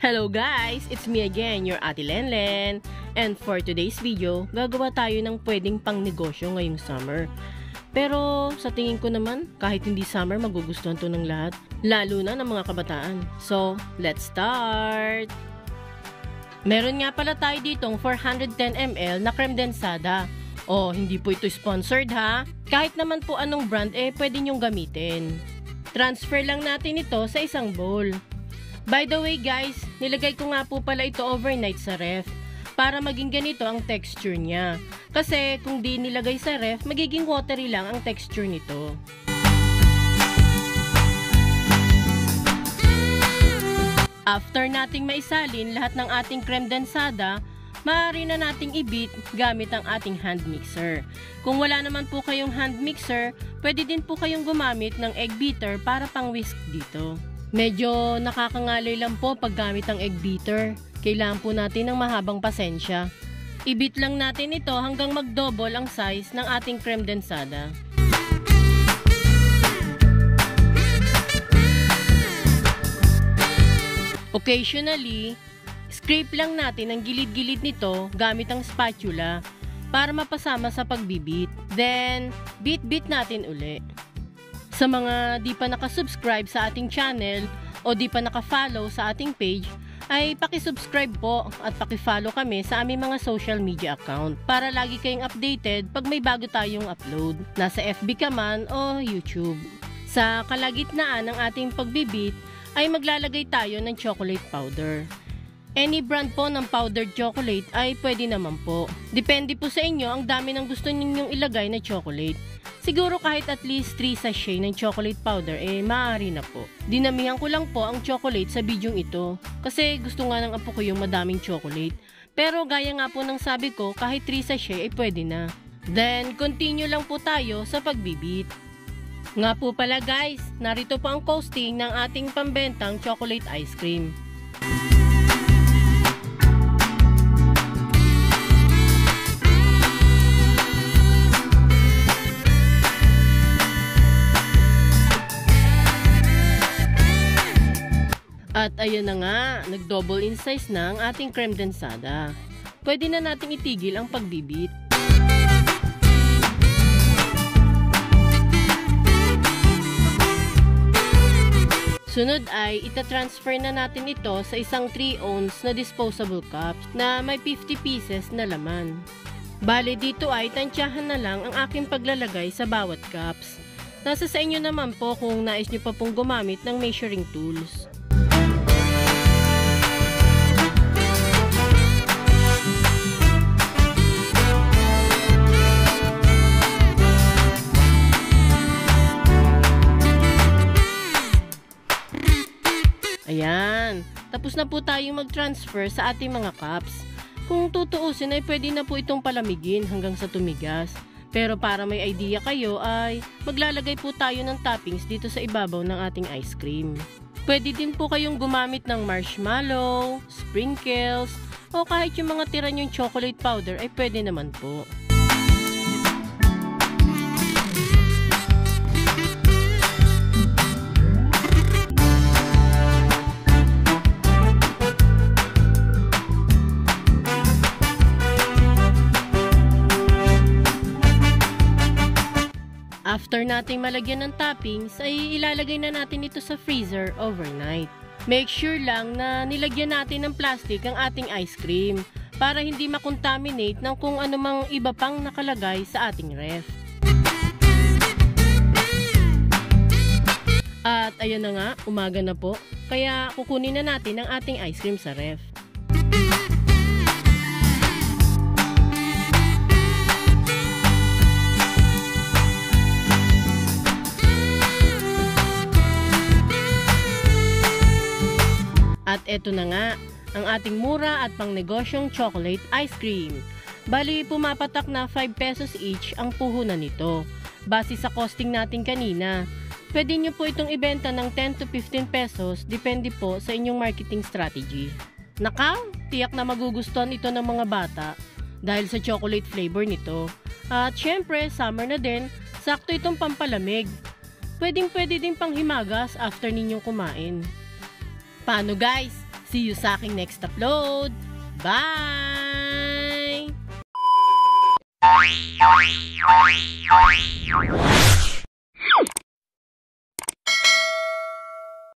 Hello guys! It's me again, your Ate Lenlen. And for today's video, gagawa tayo ng pwedeng pang negosyo ngayong summer. Pero sa tingin ko naman, kahit hindi summer, magugustuhan to ng lahat. Lalo na ng mga kabataan. So, let's start! Meron nga pala tayo ditong 410ml na creme densada. Oh, hindi po ito sponsored ha. Kahit naman po anong brand, eh pwede nyong gamitin. Transfer lang natin ito sa isang bowl. By the way guys, nilagay ko nga po pala ito overnight sa ref para maging ganito ang texture niya. Kasi kung di nilagay sa ref, magiging watery lang ang texture nito. After nating maisalin lahat ng ating creme densada, maaari na nating ibit gamit ang ating hand mixer. Kung wala naman po kayong hand mixer, pwede din po kayong gumamit ng egg beater para pang whisk dito. Medyo nakakangalay lang po paggamit ang egg beater. Kailangan po natin ng mahabang pasensya. Ibit lang natin ito hanggang mag-double ang size ng ating creme densada. Occasionally, scrape lang natin ang gilid-gilid nito gamit ang spatula para mapasama sa pagbibit. Then, bit-bit natin uli. Sa mga di pa nakasubscribe sa ating channel o di pa nakafollow sa ating page, ay pakisubscribe po at pakifollow kami sa aming mga social media account para lagi kayong updated pag may bago tayong upload, nasa FB ka man o YouTube. Sa kalagitnaan ng ating pagbibit ay maglalagay tayo ng chocolate powder. Any brand po ng powdered chocolate ay pwede naman po. Depende po sa inyo ang dami ng gusto ninyong ilagay na chocolate. Siguro kahit at least 3 sachet ng chocolate powder eh maaari na po. Dinamihan ko lang po ang chocolate sa bidyong ito kasi gusto nga ng apo ko yung madaming chocolate. Pero gaya nga po ng sabi ko kahit 3 sachet ay pwede na. Then continue lang po tayo sa pagbibit. Nga po pala guys, narito po ang costing ng ating pambentang chocolate ice cream. At ayun na nga, nag-double in size na ang ating creme densada. Pwede na nating itigil ang pagbibit. Sunod ay itatransfer na natin ito sa isang 3 ounce na disposable cup na may 50 pieces na laman. Bale dito ay tansyahan na lang ang aking paglalagay sa bawat cups. Nasa sa inyo naman po kung nais nyo pa pong gumamit ng measuring tools. Tapos na po tayong mag-transfer sa ating mga cups. Kung tutuusin ay pwede na po itong palamigin hanggang sa tumigas. Pero para may idea kayo ay maglalagay po tayo ng toppings dito sa ibabaw ng ating ice cream. Pwede din po kayong gumamit ng marshmallow, sprinkles, o kahit yung mga tira yung chocolate powder ay pwede naman po. After nating malagyan ng toppings, ay ilalagay na natin ito sa freezer overnight. Make sure lang na nilagyan natin ng plastic ang ating ice cream para hindi makontaminate ng kung anumang iba pang nakalagay sa ating ref. At ayun na nga, umaga na po. Kaya kukunin na natin ang ating ice cream sa ref. At eto na nga, ang ating mura at pangnegosyong chocolate ice cream. Bali, pumapatak na 5 pesos each ang puhunan nito. Base sa costing natin kanina, pwede nyo po itong ibenta ng 10 to 15 pesos, depende po sa inyong marketing strategy. Nakaw, tiyak na magugustuhan ito ng mga bata dahil sa chocolate flavor nito. At syempre, summer na din, sakto itong pampalamig. Pwedeng pwede din pang himagas after ninyong kumain. Paano guys? See you sa aking next upload. Bye!